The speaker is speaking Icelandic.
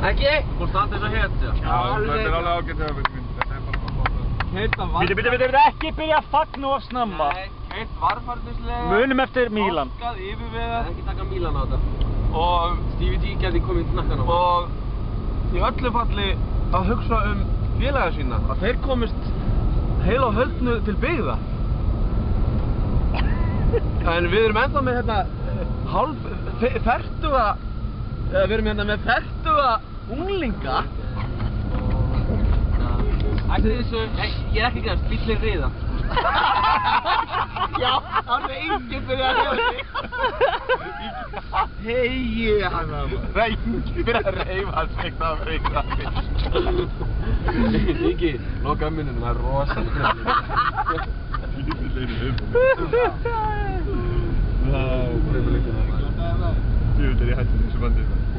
Ekki? Þú standi þess að hetja. Já, þetta er alveg ágætt höfum minn. Þetta er bara bara... Heita var... Bíti, bíti, bíti, ekki byrja að fagna og snemma. Heitt varfarnislega. Munum eftir Mílan. Óskað yfirvegað. Ekki taka Mílan á þetta. Og, Stevie G gæti komið í knakkan á mig. og í öllu falli að hugsa um félaga sína. Að þeir komist heil á höldnu til byggða. En við erum ennþá með hérna eh, hálf fe- fertuga, eða við erum hérna með fertuga unglinga. Ætti þessu, Nei, ég er ekki gæmst, bíllinn riða. Já, það er enginn fyrir að reyfa sig. Hei, hann var Enginn fyrir að reyfa sig, það var eitthvað. Ekki, loka mununum, það er rosalega. Jú, þetta er ég hætti þessu bandi.